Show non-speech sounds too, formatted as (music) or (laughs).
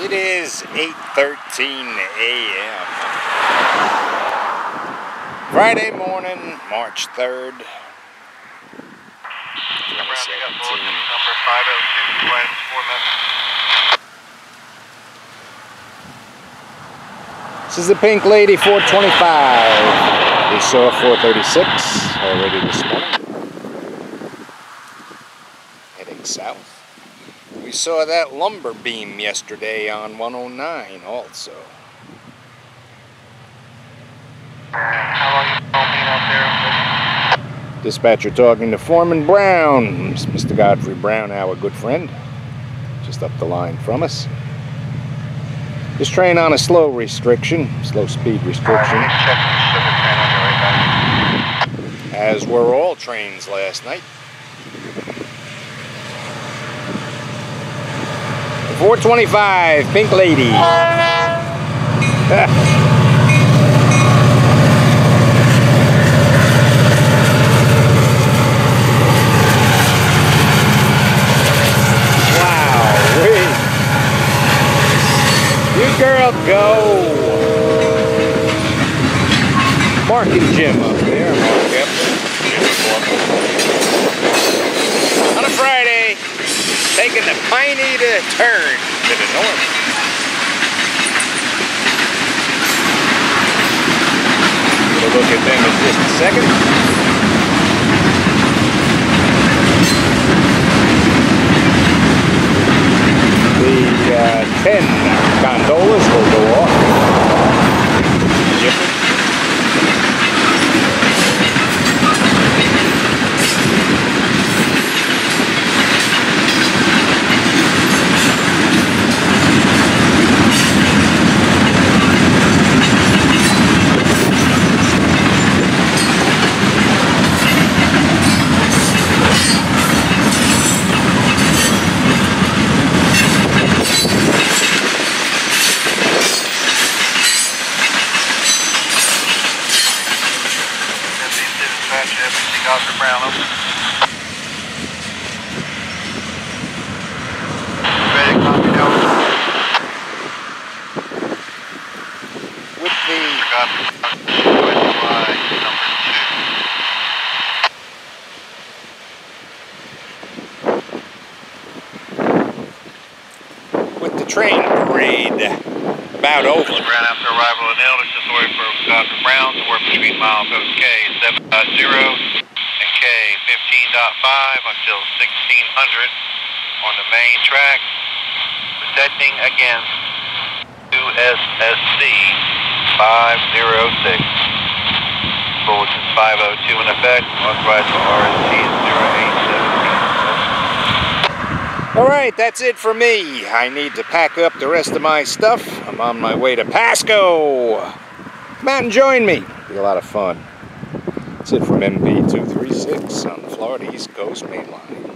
It is 8.13 a.m. Friday morning, March 3rd. Rounding up bulletin number 502, two four members. This is the Pink Lady 425. We saw 436 already this morning. Heading south. We saw that lumber beam yesterday on 109 also. How long you been out there? Dispatcher talking to Foreman Brown, Mr. Godfrey Brown, our good friend, just up the line from us. This train on a slow restriction, slow speed restriction, Alright, check the sugar train on your way back. as were all trains last night. 425, Pink Lady. (laughs) You girl go. Mark and Jim up there. Mark up. Jimmy Foreman. On a Friday, Pineda turn to the north. We'll look at them in just a second. The uh, 10 Dispatch, FEC Dr. Brown, over. Ready, copy, Delta. With the Godfrey USY number two. with the train parade about over. Mr. Brown, after arrival in Brown to work between milepost K 7.0 and K 15.5 until 1600 on the main track, protecting against USSC 506. Bulletin 502 in effect, authorized for RST 0817. All right, that's it for me. I need to pack up the rest of my stuff. I'm on my way to Pasco. Come out and join me. Be a lot of fun. That's it from MP236 on the Florida East Coast Main Line.